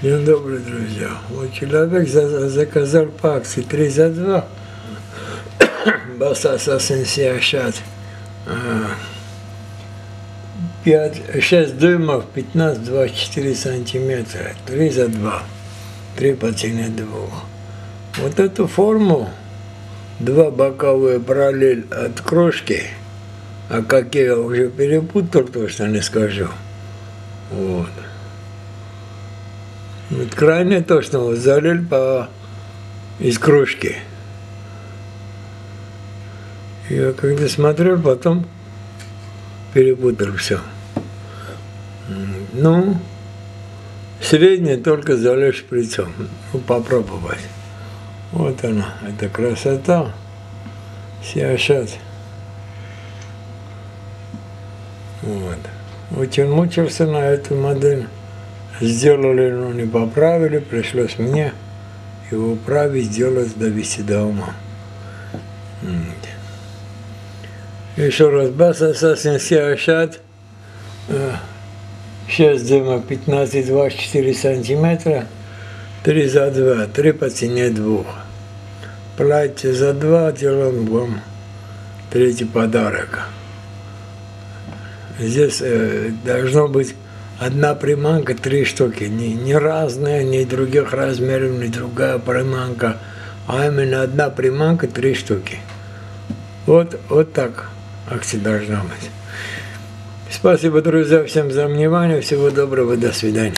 День добрый, друзья. Вот человек за- заказал по акции 3 за 2. Басаса Сенсиашат. 5, 6 дюймов, 15-24 сантиметра. 3 за 2. 3 по цене 2. Вот эту форму, два боковые параллель от крошки, а как я уже перепутал, точно не скажу. Вот. Вот крайне точно вот залил по из кружки. Я когда смотрел, потом перепутал все. Ну, среднее только залил шприцом. Ну, попробовать. Вот она, это красота. Сиашат. Вот. Очень мучился на эту модель. Сделали, но не поправили, пришлось мне его править, сделать, довести до ума. Вот. Еще раз, бас Assassin Сиашат, 6 дюйма, 15-24 сантиметра, 3 за 2, 3 по цене 2. Платье за 2, делаем вам третий подарок. Здесь э, должно быть одна приманка, три штуки, не, не разные, ни других размеров, ни другая приманка, а именно одна приманка, три штуки. Вот, вот так акция должна быть. Спасибо, друзья, всем за внимание. Всего доброго, до свидания.